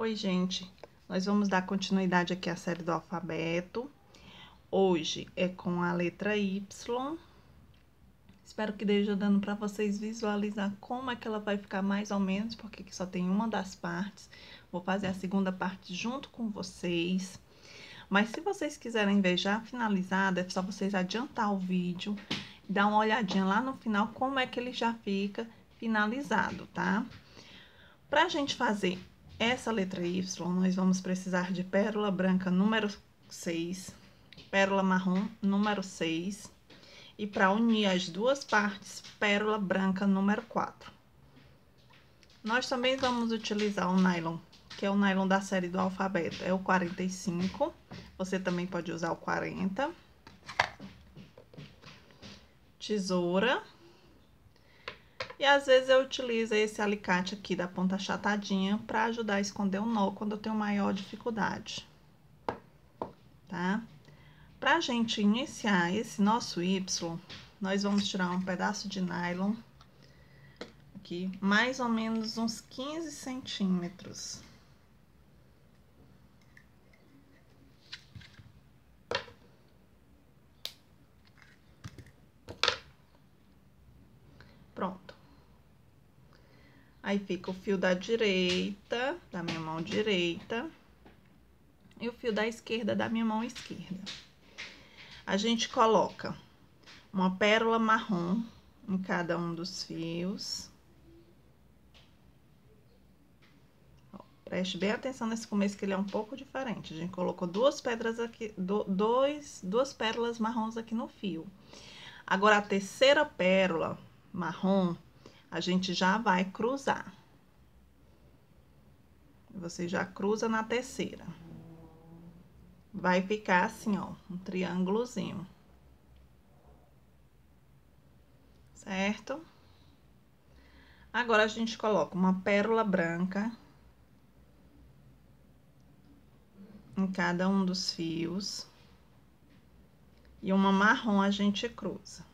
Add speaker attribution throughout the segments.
Speaker 1: Oi, gente. Nós vamos dar continuidade aqui à série do alfabeto. Hoje é com a letra Y. Espero que esteja dando para vocês visualizar como é que ela vai ficar mais ou menos, porque aqui só tem uma das partes. Vou fazer a segunda parte junto com vocês. Mas se vocês quiserem ver já finalizada, é só vocês adiantar o vídeo, dar uma olhadinha lá no final como é que ele já fica finalizado, tá? Pra gente fazer essa letra Y, nós vamos precisar de pérola branca número 6, pérola marrom número 6, e para unir as duas partes, pérola branca número 4. Nós também vamos utilizar o nylon, que é o nylon da série do alfabeto, é o 45, você também pode usar o 40. Tesoura e às vezes eu utilizo esse alicate aqui da ponta achatadinha para ajudar a esconder o nó quando eu tenho maior dificuldade. Tá? Pra gente iniciar esse nosso Y, nós vamos tirar um pedaço de nylon aqui, mais ou menos uns 15 centímetros. Pronto. Aí fica o fio da direita, da minha mão direita, e o fio da esquerda da minha mão esquerda. A gente coloca uma pérola marrom em cada um dos fios. preste bem atenção nesse começo que ele é um pouco diferente. A gente colocou duas pedras aqui, do, dois, duas pérolas marrons aqui no fio. Agora, a terceira pérola marrom, a gente já vai cruzar. Você já cruza na terceira. Vai ficar assim, ó, um triângulozinho. Certo? Agora, a gente coloca uma pérola branca em cada um dos fios. E uma marrom a gente cruza.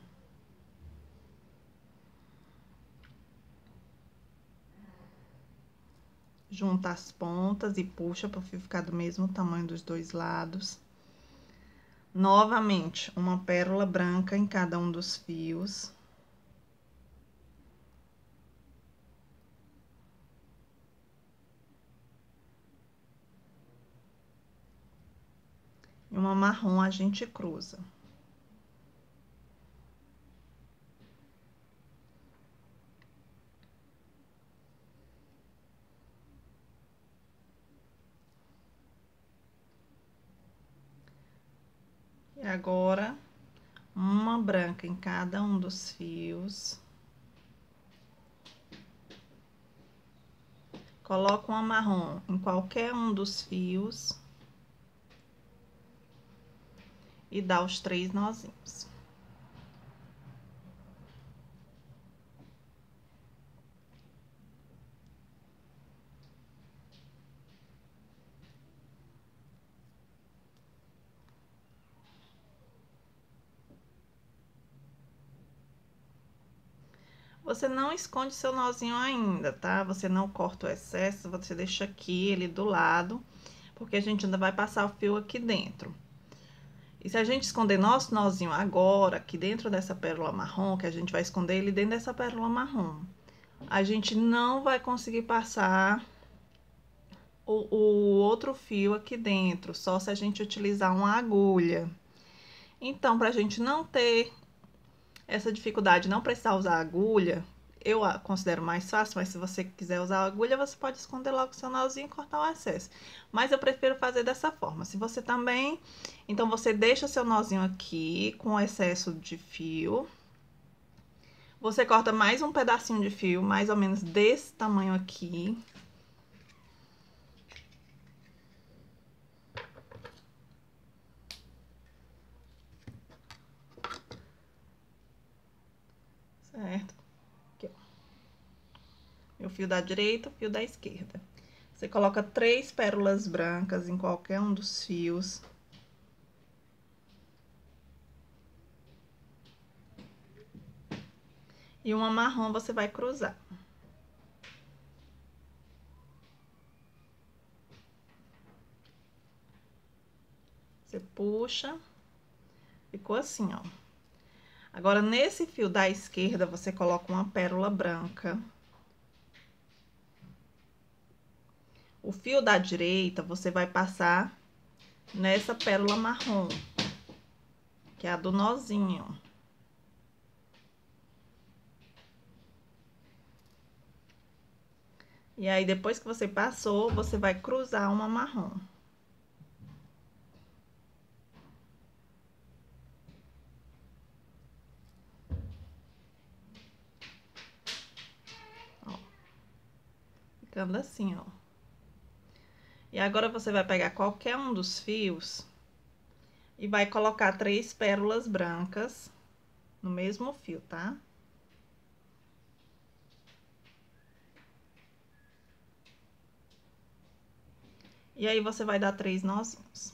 Speaker 1: Junta as pontas e puxa para ficar do mesmo tamanho dos dois lados. Novamente, uma pérola branca em cada um dos fios. E uma marrom a gente cruza. E agora, uma branca em cada um dos fios. Coloco uma marrom em qualquer um dos fios. E dá os três nozinhos. Você não esconde seu nozinho ainda, tá? Você não corta o excesso, você deixa aqui ele do lado, porque a gente ainda vai passar o fio aqui dentro. E se a gente esconder nosso nozinho agora, aqui dentro dessa pérola marrom, que a gente vai esconder ele dentro dessa pérola marrom, a gente não vai conseguir passar o, o outro fio aqui dentro, só se a gente utilizar uma agulha. Então, pra gente não ter essa dificuldade não precisar usar agulha, eu considero mais fácil, mas se você quiser usar agulha, você pode esconder logo o seu nozinho e cortar o excesso. Mas eu prefiro fazer dessa forma. Se você também, então você deixa seu nozinho aqui com excesso de fio. Você corta mais um pedacinho de fio, mais ou menos desse tamanho aqui. fio da direita, fio da esquerda. Você coloca três pérolas brancas em qualquer um dos fios. E uma marrom você vai cruzar. Você puxa. Ficou assim, ó. Agora, nesse fio da esquerda, você coloca uma pérola branca. O fio da direita, você vai passar nessa pérola marrom, que é a do nozinho. E aí, depois que você passou, você vai cruzar uma marrom. Ó. Ficando assim, ó. E agora, você vai pegar qualquer um dos fios e vai colocar três pérolas brancas no mesmo fio, tá? E aí, você vai dar três nozinhos.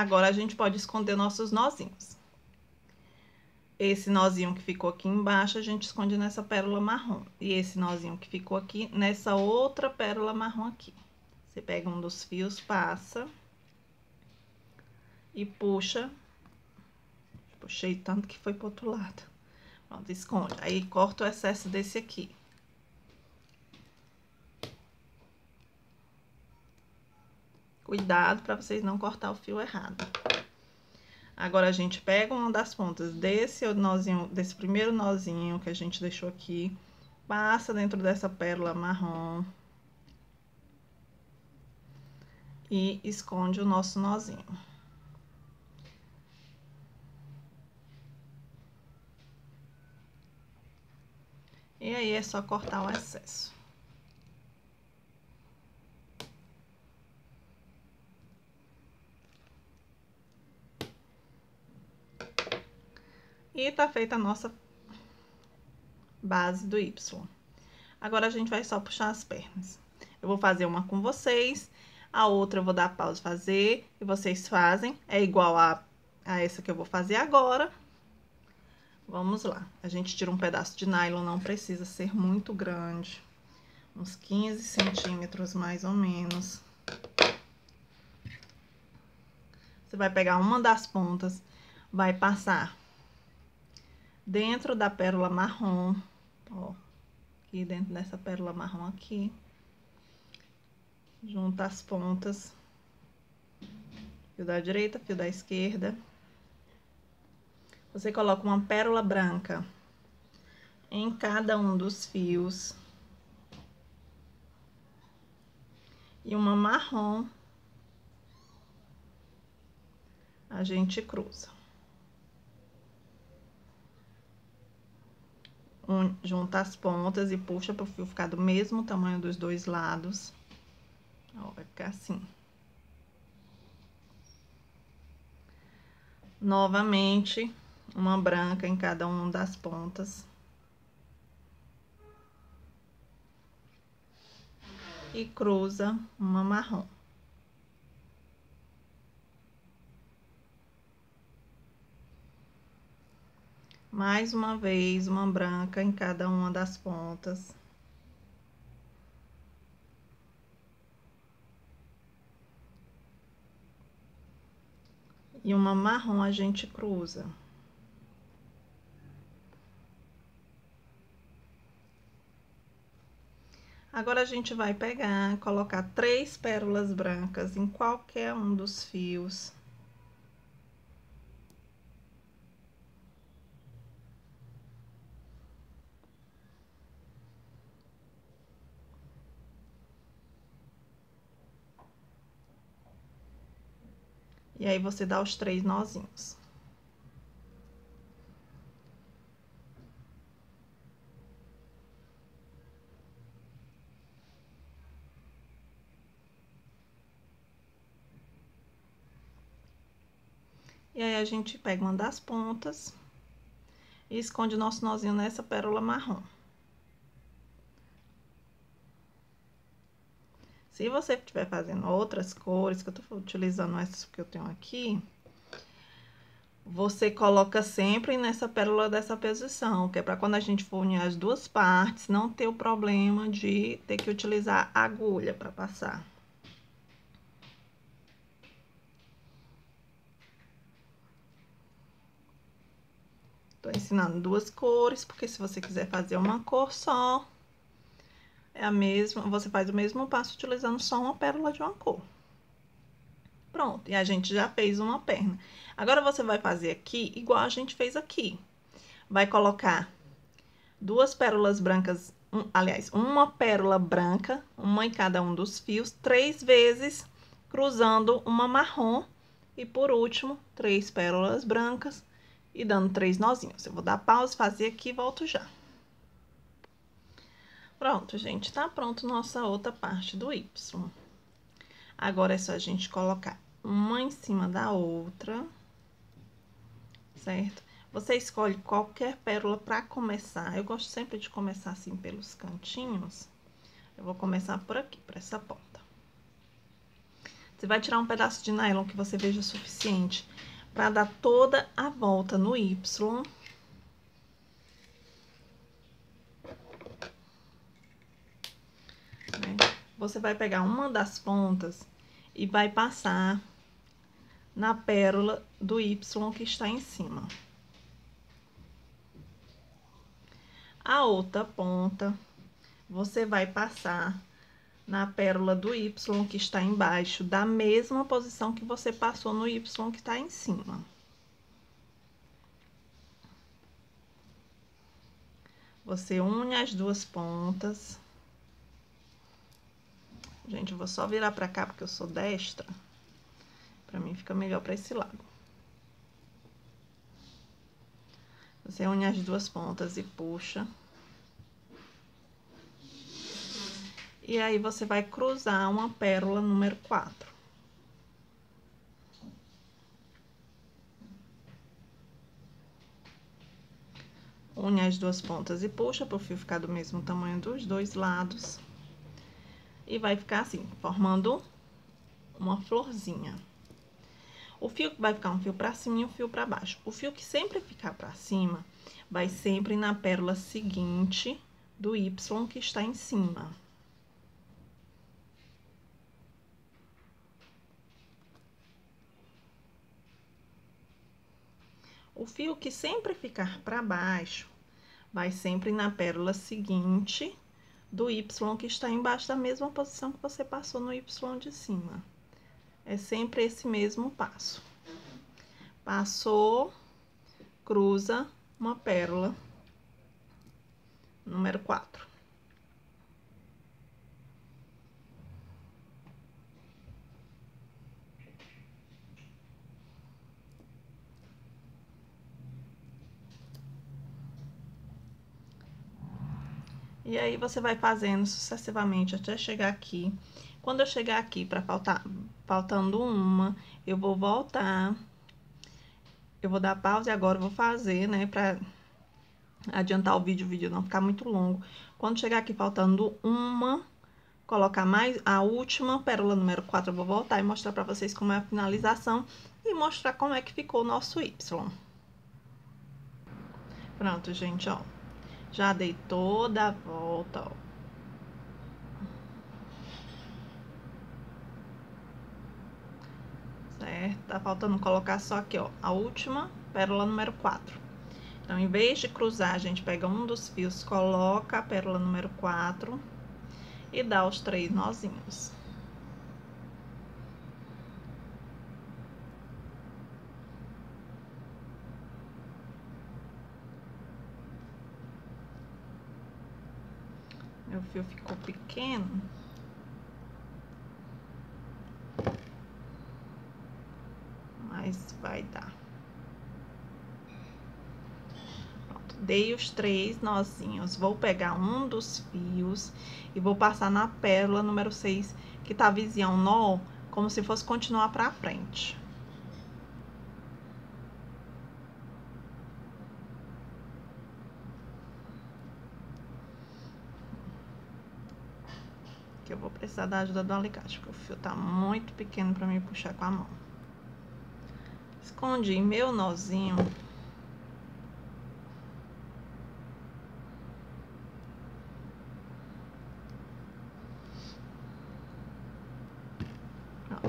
Speaker 1: Agora, a gente pode esconder nossos nozinhos. Esse nozinho que ficou aqui embaixo, a gente esconde nessa pérola marrom. E esse nozinho que ficou aqui, nessa outra pérola marrom aqui. Você pega um dos fios, passa. E puxa. Puxei tanto que foi pro outro lado. Pronto, esconde. Aí, corta o excesso desse aqui. Cuidado para vocês não cortar o fio errado. Agora, a gente pega uma das pontas desse nozinho, desse primeiro nozinho que a gente deixou aqui, passa dentro dessa pérola marrom. E esconde o nosso nozinho. E aí, é só cortar o excesso. E tá feita a nossa base do Y. Agora, a gente vai só puxar as pernas. Eu vou fazer uma com vocês, a outra eu vou dar pausa fazer, e vocês fazem. É igual a, a essa que eu vou fazer agora. Vamos lá. A gente tira um pedaço de nylon, não precisa ser muito grande. Uns 15 centímetros, mais ou menos. Você vai pegar uma das pontas, vai passar dentro da pérola marrom, ó, aqui dentro dessa pérola marrom aqui, junta as pontas, fio da direita, fio da esquerda. Você coloca uma pérola branca em cada um dos fios. E uma marrom, a gente cruza. um, junta as pontas e puxa para o fio ficar do mesmo tamanho dos dois lados. Ó, vai ficar assim. Novamente, uma branca em cada uma das pontas. E cruza uma marrom. Mais uma vez, uma branca em cada uma das pontas. E uma marrom a gente cruza. Agora, a gente vai pegar, colocar três pérolas brancas em qualquer um dos fios. E aí, você dá os três nozinhos. E aí, a gente pega uma das pontas E esconde o nosso nozinho nessa pérola marrom. Se você estiver fazendo outras cores, que eu tô utilizando essas que eu tenho aqui, você coloca sempre nessa pérola dessa posição, que é para quando a gente for unir as duas partes, não ter o problema de ter que utilizar agulha para passar. Tô ensinando duas cores, porque se você quiser fazer uma cor só, é a mesma, você faz o mesmo passo utilizando só uma pérola de uma cor. Pronto, e a gente já fez uma perna. Agora, você vai fazer aqui igual a gente fez aqui. Vai colocar duas pérolas brancas, um, aliás, uma pérola branca, uma em cada um dos fios, três vezes, cruzando uma marrom. E por último, três pérolas brancas e dando três nozinhos. Eu vou dar pausa, fazer aqui e volto já. Pronto, gente, tá pronto nossa outra parte do Y. Agora é só a gente colocar uma em cima da outra, certo? Você escolhe qualquer pérola para começar. Eu gosto sempre de começar assim pelos cantinhos. Eu vou começar por aqui, por essa ponta. Você vai tirar um pedaço de nylon que você veja suficiente para dar toda a volta no Y. Né? Você vai pegar uma das pontas e vai passar na pérola do Y que está em cima. A outra ponta, você vai passar na pérola do Y que está embaixo, da mesma posição que você passou no Y que está em cima. Você une as duas pontas. Gente, eu vou só virar pra cá porque eu sou destra. Pra mim fica melhor pra esse lado. Você une as duas pontas e puxa. E aí, você vai cruzar uma pérola número 4. Une as duas pontas e puxa para o fio ficar do mesmo tamanho dos dois lados. E vai ficar assim, formando uma florzinha. O fio que vai ficar um fio para cima e um fio para baixo. O fio que sempre ficar para cima vai sempre na pérola seguinte do Y que está em cima. O fio que sempre ficar para baixo vai sempre na pérola seguinte do Y que está embaixo da mesma posição que você passou no Y de cima. É sempre esse mesmo passo. Passou, cruza uma pérola, número 4. E aí, você vai fazendo sucessivamente até chegar aqui. Quando eu chegar aqui, para faltar, faltando uma, eu vou voltar. Eu vou dar pausa e agora vou fazer, né, pra adiantar o vídeo, o vídeo não ficar muito longo. Quando chegar aqui faltando uma, colocar mais a última pérola número 4, eu vou voltar e mostrar pra vocês como é a finalização e mostrar como é que ficou o nosso Y. Pronto, gente, ó. Já dei toda a volta, ó. Certo? Tá faltando colocar só aqui, ó, a última pérola número 4. Então, em vez de cruzar, a gente pega um dos fios, coloca a pérola número 4 e dá os três nozinhos. Meu fio ficou pequeno. Mas vai dar. Pronto, dei os três nozinhos. Vou pegar um dos fios e vou passar na pérola número 6, que tá vizinha um nó, como se fosse continuar pra frente. Que eu vou precisar da ajuda do alicate, porque o fio tá muito pequeno pra mim puxar com a mão. Escondi meu nozinho.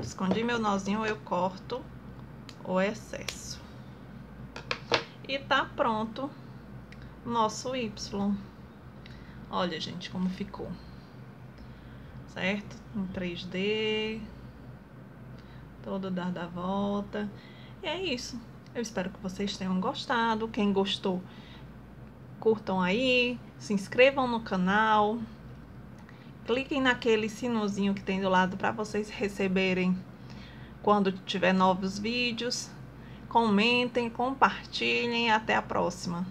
Speaker 1: escondi meu nozinho, eu corto o excesso. E tá pronto nosso Y. Olha, gente, como ficou. Certo? Em 3D. Todo dar da volta. E é isso. Eu espero que vocês tenham gostado. Quem gostou, curtam aí, se inscrevam no canal. Cliquem naquele sinozinho que tem do lado para vocês receberem quando tiver novos vídeos. Comentem, compartilhem. Até a próxima.